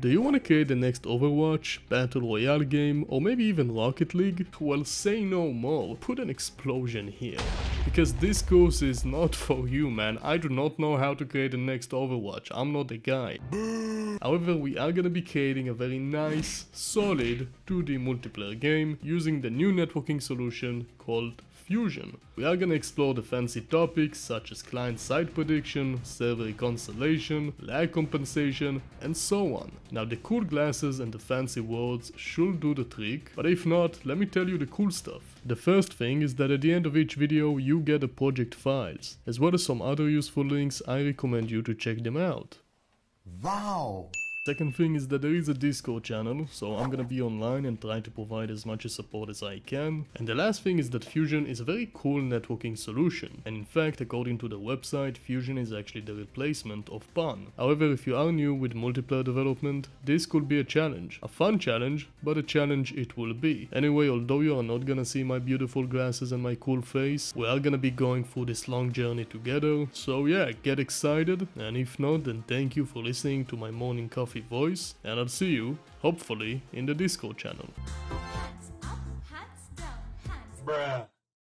Do you want to create the next Overwatch, Battle Royale game, or maybe even Rocket League? Well, say no more, put an explosion here. Because this course is not for you, man. I do not know how to create the next Overwatch, I'm not the guy. However, we are gonna be creating a very nice, solid 2D multiplayer game using the new networking solution called Fusion. We are gonna explore the fancy topics such as client-side prediction, server reconciliation, lag compensation, and so on. Now the cool glasses and the fancy words should do the trick, but if not, let me tell you the cool stuff. The first thing is that at the end of each video you get the project files, as well as some other useful links I recommend you to check them out. Wow! Second thing is that there is a Discord channel, so I'm gonna be online and try to provide as much support as I can. And the last thing is that Fusion is a very cool networking solution, and in fact, according to the website, Fusion is actually the replacement of PUN. However, if you are new with multiplayer development, this could be a challenge. A fun challenge, but a challenge it will be. Anyway, although you are not gonna see my beautiful glasses and my cool face, we are gonna be going through this long journey together. So yeah, get excited, and if not, then thank you for listening to my morning coffee voice, and I'll see you, hopefully, in the Discord channel. Hands up, hands down, hands Bruh.